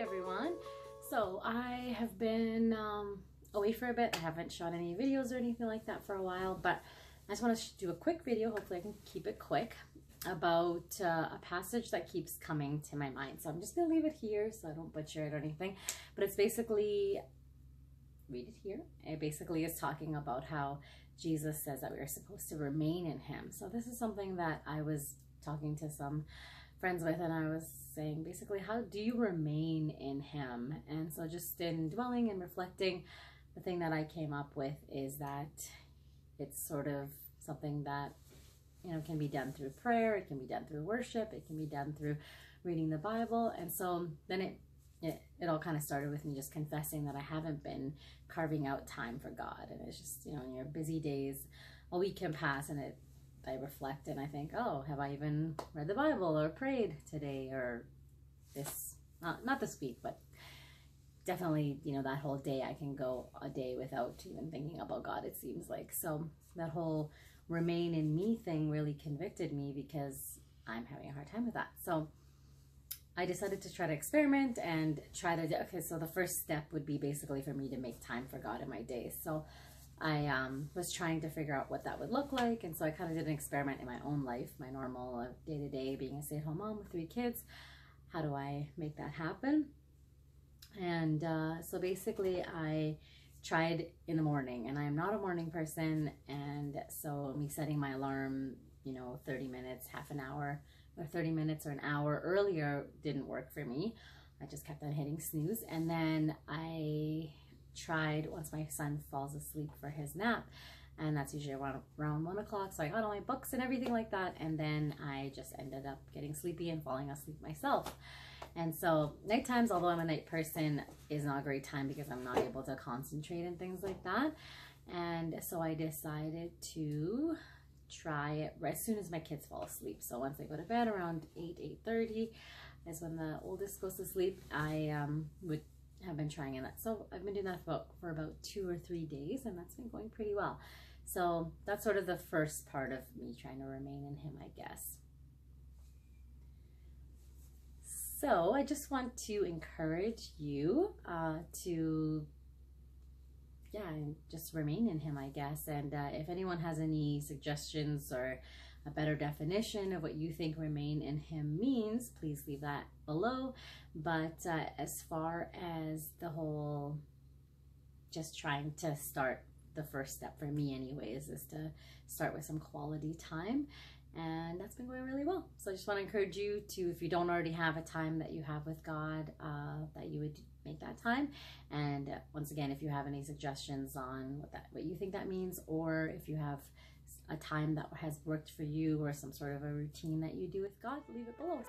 everyone. So I have been um, away for a bit. I haven't shot any videos or anything like that for a while, but I just want to do a quick video. Hopefully I can keep it quick about uh, a passage that keeps coming to my mind. So I'm just going to leave it here so I don't butcher it or anything. But it's basically, read it here. It basically is talking about how Jesus says that we are supposed to remain in him. So this is something that I was talking to some friends with and I was saying basically how do you remain in him? And so just in dwelling and reflecting the thing that I came up with is that it's sort of something that you know can be done through prayer it can be done through worship it can be done through reading the Bible. And so then it it, it all kind of started with me just confessing that I haven't been carving out time for God. And it's just you know in your busy days a week can pass and it I reflect and I think, oh, have I even read the Bible or prayed today or this, not, not this week, but definitely, you know, that whole day I can go a day without even thinking about God, it seems like. So that whole remain in me thing really convicted me because I'm having a hard time with that. So I decided to try to experiment and try to, okay, so the first step would be basically for me to make time for God in my days. So I um, was trying to figure out what that would look like. And so I kind of did an experiment in my own life, my normal day to day being a stay at home mom with three kids. How do I make that happen? And uh, so basically, I tried in the morning, and I'm not a morning person. And so, me setting my alarm, you know, 30 minutes, half an hour, or 30 minutes or an hour earlier didn't work for me. I just kept on hitting snooze. And then I tried once my son falls asleep for his nap and that's usually around, around one o'clock so i got all my books and everything like that and then i just ended up getting sleepy and falling asleep myself. And so night times although i'm a night person is not a great time because i'm not able to concentrate and things like that. And so i decided to try it right as soon as my kids fall asleep. So once they go to bed around 8 8 30 is when the oldest goes to sleep i um, would have been trying it. So I've been doing that for, for about two or three days and that's been going pretty well. So that's sort of the first part of me trying to remain in him, I guess. So I just want to encourage you uh, to, yeah, just remain in him, I guess. And uh, if anyone has any suggestions or a better definition of what you think remain in him means, please leave that below. But uh, as far as the whole just trying to start, the first step for me, anyways, is to start with some quality time. And that's been going really well. So I just want to encourage you to, if you don't already have a time that you have with God, uh, that you would make that time. And uh, once again, if you have any suggestions on what that, what you think that means, or if you have a time that has worked for you or some sort of a routine that you do with God, leave it below.